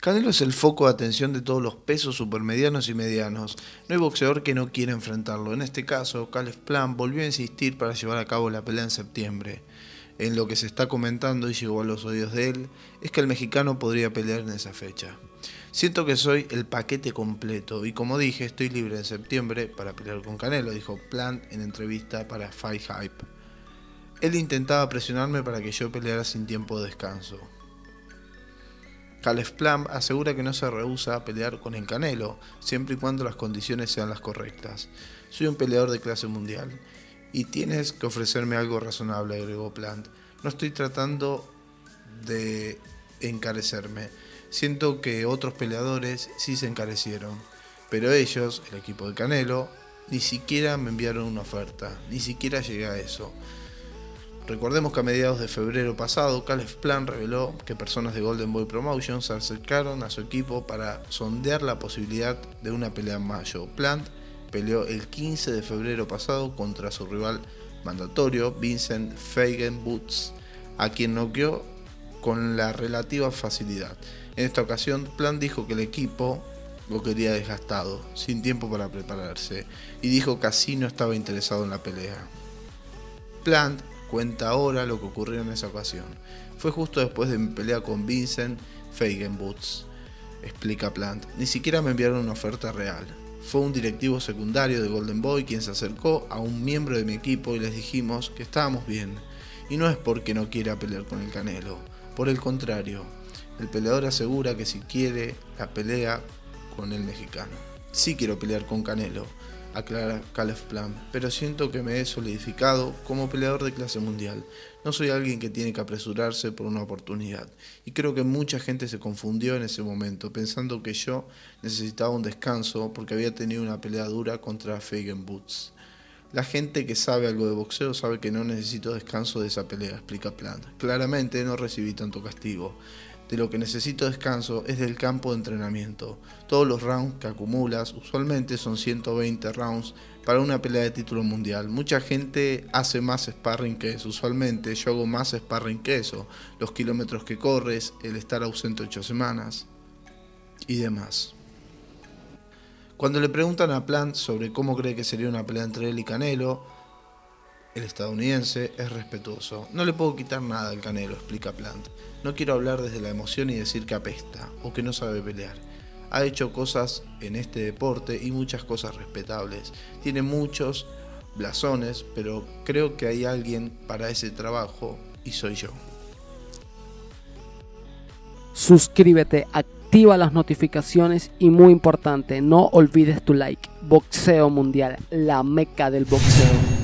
Canelo es el foco de atención de todos los pesos supermedianos y medianos. No hay boxeador que no quiera enfrentarlo. En este caso, Caleb Plan volvió a insistir para llevar a cabo la pelea en septiembre. En lo que se está comentando y llegó a los oídos de él es que el mexicano podría pelear en esa fecha. Siento que soy el paquete completo y como dije, estoy libre en septiembre para pelear con Canelo, dijo Plant en entrevista para Fight Hype. Él intentaba presionarme para que yo peleara sin tiempo de descanso. Caleb Plum asegura que no se rehúsa a pelear con el Canelo, siempre y cuando las condiciones sean las correctas. Soy un peleador de clase mundial y tienes que ofrecerme algo razonable, agregó Plant. No estoy tratando de encarecerme. Siento que otros peleadores sí se encarecieron, pero ellos, el equipo de Canelo, ni siquiera me enviaron una oferta, ni siquiera llegué a eso. Recordemos que a mediados de febrero pasado, Caleb Plan reveló que personas de Golden Boy Promotions se acercaron a su equipo para sondear la posibilidad de una pelea en mayo. Plant peleó el 15 de febrero pasado contra su rival mandatorio, Vincent Fagan Boots, a quien noqueó con la relativa facilidad. En esta ocasión, Plant dijo que el equipo lo quería desgastado, sin tiempo para prepararse, y dijo que así no estaba interesado en la pelea. Plant Cuenta ahora lo que ocurrió en esa ocasión. Fue justo después de mi pelea con Vincent Boots, explica Plant. Ni siquiera me enviaron una oferta real. Fue un directivo secundario de Golden Boy quien se acercó a un miembro de mi equipo y les dijimos que estábamos bien. Y no es porque no quiera pelear con el Canelo. Por el contrario, el peleador asegura que si quiere la pelea con el mexicano. Sí quiero pelear con Canelo, aclara Caleb Plan, pero siento que me he solidificado como peleador de clase mundial. No soy alguien que tiene que apresurarse por una oportunidad. Y creo que mucha gente se confundió en ese momento, pensando que yo necesitaba un descanso porque había tenido una pelea dura contra Fagan Boots. La gente que sabe algo de boxeo sabe que no necesito descanso de esa pelea, explica Plant. Claramente no recibí tanto castigo. De lo que necesito descanso es del campo de entrenamiento. Todos los rounds que acumulas, usualmente son 120 rounds para una pelea de título mundial. Mucha gente hace más sparring que eso. Usualmente yo hago más sparring que eso. Los kilómetros que corres, el estar ausente 8 semanas y demás. Cuando le preguntan a Plant sobre cómo cree que sería una pelea entre él y Canelo, el estadounidense es respetuoso. No le puedo quitar nada al Canelo, explica Plant. No quiero hablar desde la emoción y decir que apesta o que no sabe pelear. Ha hecho cosas en este deporte y muchas cosas respetables. Tiene muchos blasones, pero creo que hay alguien para ese trabajo y soy yo. Suscríbete, activa las notificaciones y muy importante, no olvides tu like. Boxeo Mundial, la meca del boxeo.